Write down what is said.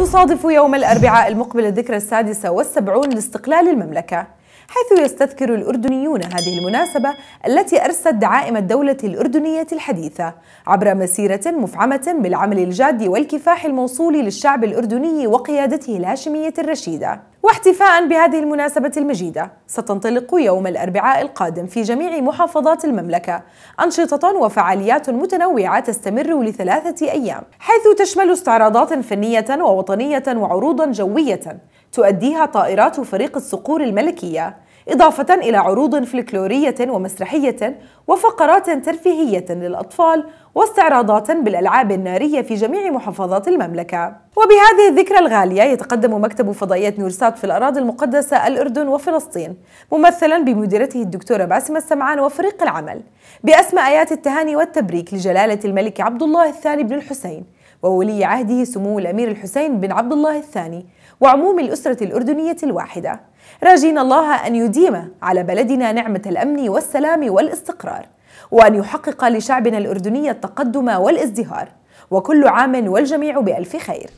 تصادف يوم الأربعاء المقبل الذكرى السادسة والسبعون لاستقلال المملكة حيث يستذكر الأردنيون هذه المناسبة التي أرست دعائم الدولة الأردنية الحديثة عبر مسيرة مفعمة بالعمل الجاد والكفاح الموصول للشعب الأردني وقيادته الهاشمية الرشيدة. واحتفاء بهذه المناسبة المجيدة. ستنطلق يوم الأربعاء القادم في جميع محافظات المملكة. أنشطة وفعاليات متنوعة تستمر لثلاثة أيام حيث تشمل استعراضات فنية ووطنية وعروضا جوية تؤديها طائرات فريق الصقور الملكية. إضافة إلى عروض فلكلورية ومسرحية وفقرات ترفيهية للأطفال واستعراضات بالألعاب النارية في جميع محافظات المملكة. وبهذه الذكرى الغالية يتقدم مكتب فضائية نورسات في الأراضي المقدسة الأردن وفلسطين ممثلا بمديرته الدكتورة باسمة السمعان وفريق العمل بأسمى آيات التهاني والتبريك لجلالة الملك عبد الله الثاني بن الحسين. وولي عهده سمو الأمير الحسين بن عبد الله الثاني وعموم الأسرة الأردنية الواحدة. راجين الله أن يديم على بلدنا نعمة الأمن والسلام والاستقرار وأن يحقق لشعبنا الأردني التقدم والازدهار وكل عام والجميع بألف خير.